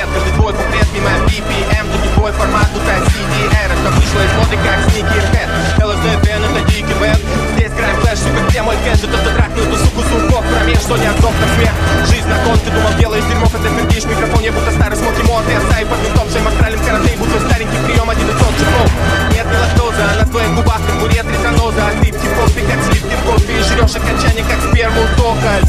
свет Каждый твой портрет мимо BPM Тут твой формат, тут CDR Это вышло из моды, как сникер хэт LSD, Дэн, это дикий бэт Здесь край флэш, сука, где мой кэш? Это трак, ну эту суку сурков Промеж, что не отцов, как смех. Жизнь на кон, ты думал, делаешь дерьмо Хотя пердишь микрофон, я будто старый смоки мод Я стаю и под винтом, всем астралем карате Будто старенький прием, один из сот чехлов Нет мелодоза, а на твоих губах, как бурет, резоноза. От липких кофе, как сливки в кофе И жрешь окончание, как сперму, токоль